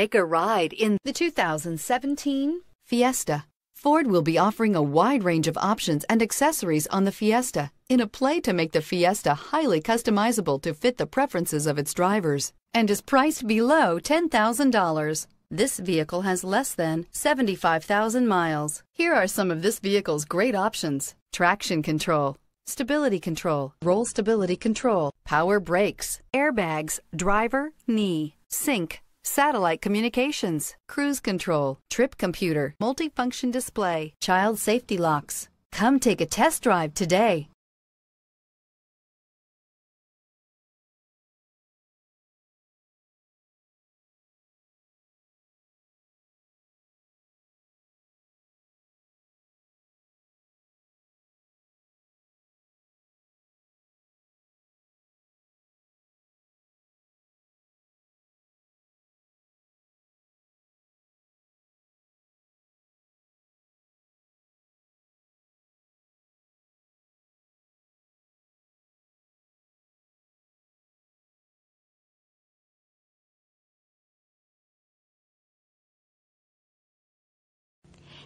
Take a ride in the 2017 Fiesta. Ford will be offering a wide range of options and accessories on the Fiesta in a play to make the Fiesta highly customizable to fit the preferences of its drivers and is priced below $10,000. This vehicle has less than 75,000 miles. Here are some of this vehicle's great options. Traction control, stability control, roll stability control, power brakes, airbags, driver, knee, sync, satellite communications, cruise control, trip computer, multifunction display, child safety locks. Come take a test drive today.